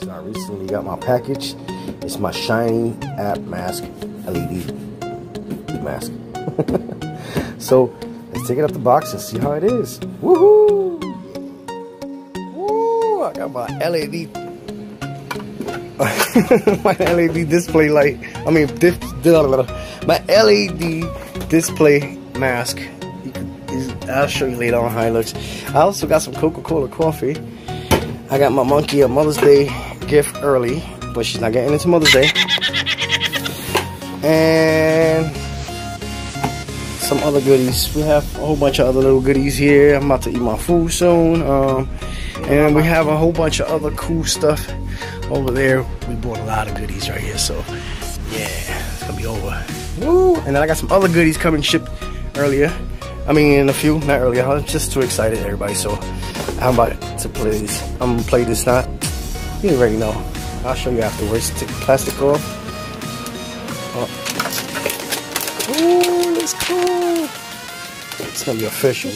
So I recently got my package. It's my shining app mask, LED mask. so let's take it out the box and see how it is. Woohoo! Woo! I got my LED my LED display light. I mean, my LED display mask. I'll show you later on how it looks. I also got some Coca-Cola coffee. I got my monkey a Mother's Day gift early, but she's not getting into Mother's Day. And some other goodies. We have a whole bunch of other little goodies here. I'm about to eat my food soon. Um, and we have a whole bunch of other cool stuff over there. We bought a lot of goodies right here, so yeah, it's gonna be over. Woo! And then I got some other goodies coming shipped earlier. I mean, in a few, not earlier. I was just too excited, everybody. So I'm about to play this. I'm gonna play this. Not you already know. I'll show you afterwards. Take the plastic off. Oh. Ooh, looks cool. It's gonna be official.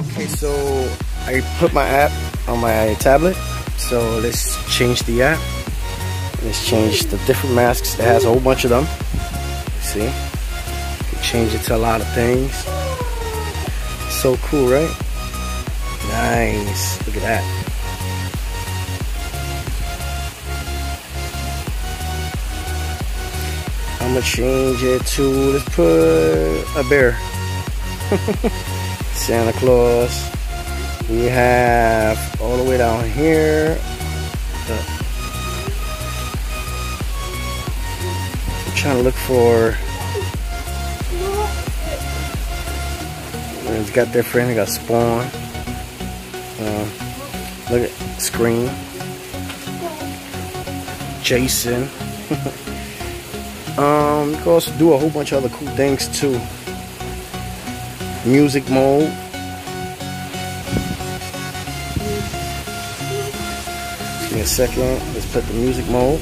Okay, so I put my app on my tablet. So let's change the app. Let's change the different masks. It has a whole bunch of them. See? Change it to a lot of things. So cool, right? Nice. Look at that. I'm gonna change it to let's put a bear. Santa Claus. We have all the way down here. I'm trying to look for. It's got different. It got Spawn. Uh, look at Scream. Jason. um, you can also do a whole bunch of other cool things too. Music mode. Give me a second. Let's put the music mode.